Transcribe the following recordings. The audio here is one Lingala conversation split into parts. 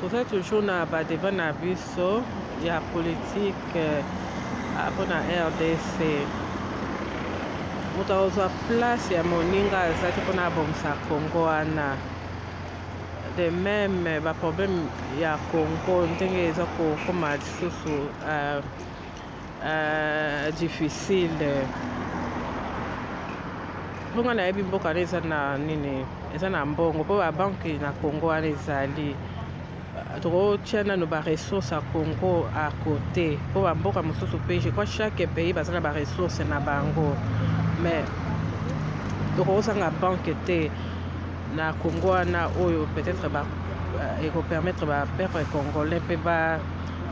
toza toujours na badeba na biso ya politike mpo euh, na rdc moto akozwa place ya moninga azalaki mpona abongisa congo wana de meme ba problème ya congo ndenge eza kokoma lisusu euh, euh, difficile mpo ngai nayebi mboka wana eza na nini eza na mbongo mpo babanke na congo wana ezali tokotya nano baressource ya congo à côté mpo bamboka mosusu mpe je crois chaque pays baza na baressource na bango mais tokozanga banke te na Congo wana oyo peut-être ba euh, ekopermettre ba peuple congolais mpe ba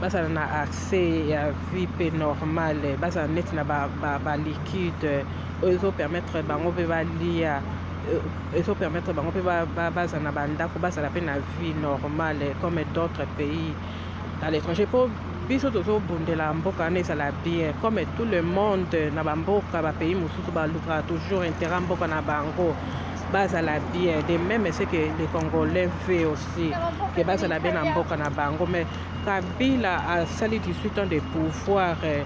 basala na accès ya vie mpe normale basala neti na baliquide oyo ezopermettre bango mpe balia euh, ezopermettre bango mpe baza na bandako basala mpe na vie normale comme d'autres pays à l'étranger mpo biso tozobundela mboka wana ezala bien comme tout le monde na bamboka bapays mosusu balukaka toujours intérêt mboka na bango bazala bien de meme ce que le congolais veut aussi ke bazala bien na mboka na bango mais kabila asali 18 ans de pouvoir eh,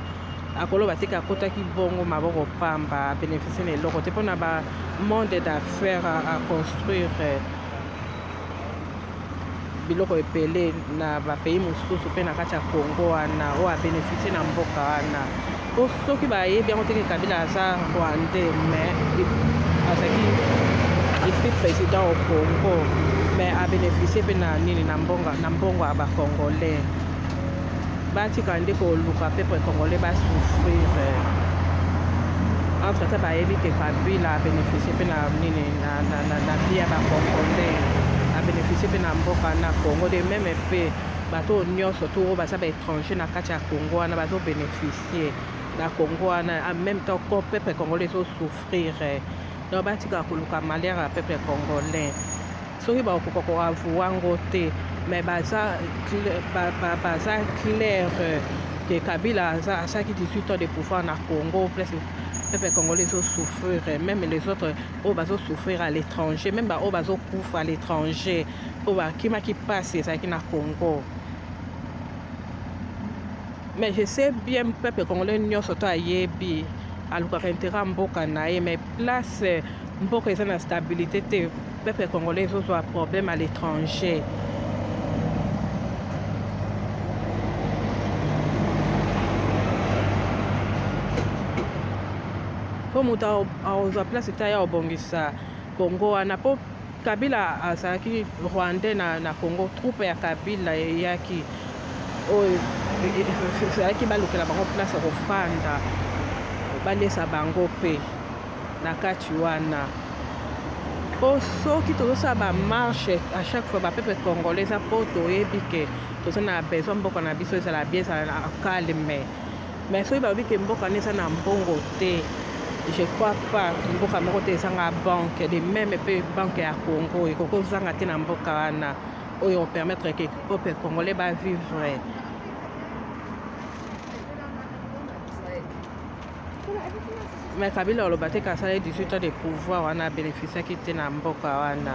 akoloba te ke akotaki bongo maboko pamba abénéficie na eloko te mpo na bamonde d'affaires à construire eh, biloko ebele na bapays mosusu mpe na kati ya congo wana oyo abeneficie na mboka wana po soki bayebi yango teke kabila aza rwandais mais azalaki ici président au congo mais abeneficie mpe na nini na mbongo ya bacongolais batika nde koluka peuple congolais basouffrir entre te bayebi ke kabila abeneficie mpe na nini na, na, na vie ya bacongolais abénéficie mpe na mboka wana congo de meme mpe bato oyo nyonso to oyo baza baétranger na kati ya congo wana bazobénéficie na congo wana en même temps ko peuple congolais ezosouffrir donc batika koluka malheur ya peuple congolais soki bakokoka koavoua yango te mais baza baza claire que kabila asalaki 18 ans de pouvoir na congo presque peuple congolais ezosouffrir même les autres oyo bazo souffrir à l'étranger meme baoyo bazo kufa à l'étranger oyo bakimaki mpasi ezalaki na congo mais je sais bien peuple congolais nyonso to ayebi alukaka intérêt ya mboka na ye mais place mboka eza na stabilité te peuple congolais ezozwa problème à l'étranger mpo moto ozwa place ta ya obongisa congo wana mpo kabila azalaki rwandais na, na congo troupe ya kabila eyaki oyo ezalaki e, e, e, balukela bango place ya kofanda balesa bango mpe na kati wana mpo soki tozosala bamarshe à chaque fois bapeuple congolais eza mpo toyebi ke toza na besoin mboka na biso ezala bien ezala na calme mais soki balobi ke mboka wana eza na mbongo te je crois pas mboka moko te ezanga banke de meme mpe banke ya congo ekoki kozanga te na mboka wana oyo opermettre ke peuple congolais bavivre mais kabila oloba te kasala ye 18 ans de pouvoir wana abénéficiaki te na mboka wana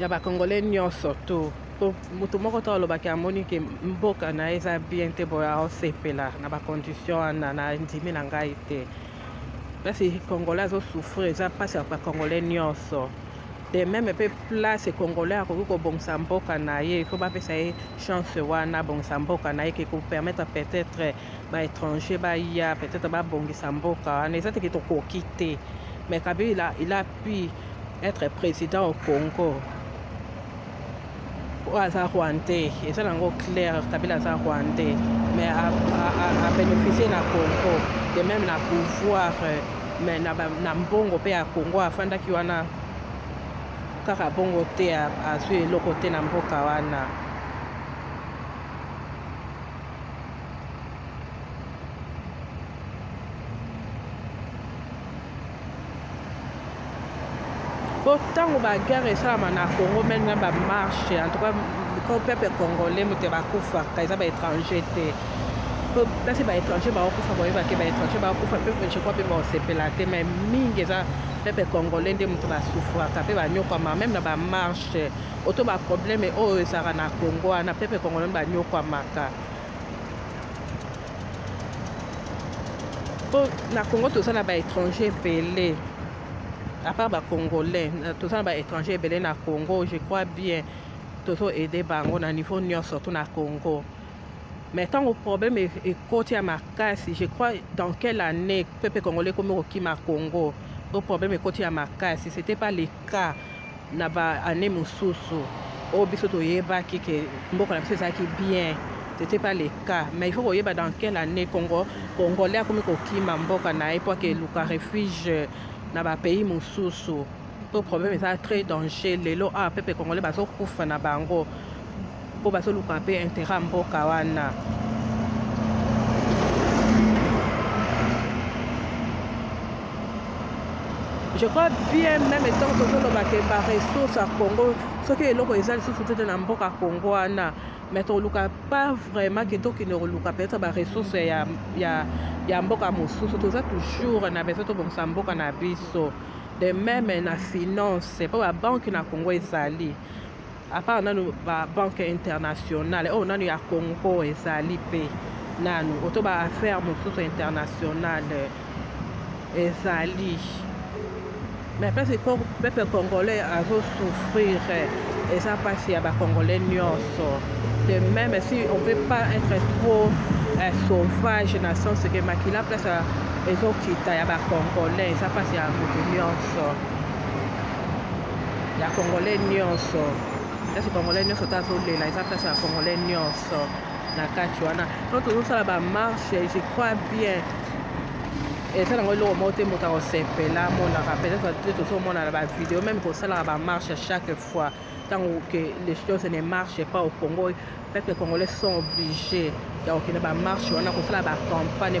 ya bakongole nyonso to po moto moko to alobaki amoni ke mboka na ye eza bien te boye aosepela na bacondition wana na ndimi na ngai te mpasi congolais azosouffrir eza mpasi ya bacongolais nyonso de meme mpe place congolais akoki kobongisa mboka na ye ifo bapesa ye chance wana abongisa mboka na ye ke kopermettre peut-être ba étranger baya peut-être babongisa mboka wana eza teke tokoki te mais kabila il a pu être président au congo oyo aza rwandais eza nango claire kabila aza rwandais mais abénéficie na congo de même na pouvoir euh, mais na mbongo mpe ya congo afandaki wana kaka bongo te azwi eloko te na mboka wana po ntango baguerre esalama na congo meme na bamarche en tout cas ko peuple congolais moto bakufaka eza baétranger te po place baétranger bakokufa boyebake baétranger bakokufa mpe je crois mpe bakosepela te mais mingi eza peuple congolais nde moto basufraka mpe banyokwama meme na bamarche oto ba problème oyo ezalaka na Congo wana pepe congolais banyokwamaka mpo na Congo toza na baétranger ebele apart bacongolais toza na baétranger ebele na Congo je crois bien tozo aide bango na niveau nyonso surtout na Congo mais ntango problème e-, ekoti ya makasi je crois dans quelle année pepe congolais ekomi kokima Congo po problème ekoti ya makasi c'était pas le cas na ba année mosusu oyo biso toyebaki ke mboka na biso ezalaki bien c'était pas le cas mais il faut koyeba dans quelle année congo congolais akomi kokima mboka na ye mpo ake eluka refuge na bapays mosusu to problème eza très danger lelo awa ah, pepe congolais bazokufa na bango mpo bazoluka mpe interet ya mboka wana je crois bien meme ntango tozoloba ke baressource ya congo soki eloko eza lisusu te te na mboka congo wana mais toluka pas vraiment ke tokende koluka peut-être baressource ya, ya, ya mboka mosusu toza toujours na besoin tobongisa mboka na biso de meme na finance mpo babanke na congo ezali apart nanu babanke internationale oyo oh, nanu ya congo ezali mpe nanu oto baaffaire mosusu internationale ezali mais pese pepe congolais azosouffrir eza mpasi ya bacongolais nyonso de même si on peut pas être trop euh, sauvage na sens que makila place ezokita ya bacongolais eza mpasi ya moto nyonso ya congolais nyonso kasi congolais nyonso ta azolela eza place ya congolais nyonso na kati wana to tozosala bamarche je crois bien eza nango eloko moko te moto akosepela amonaka peut-être te tozomona na bavideo meme kosalaka bamarche chaque fois ntango ke les choses ne marche pas au congo peuple congolais sont obligé ya kokende bamarche wana kosala bacampagne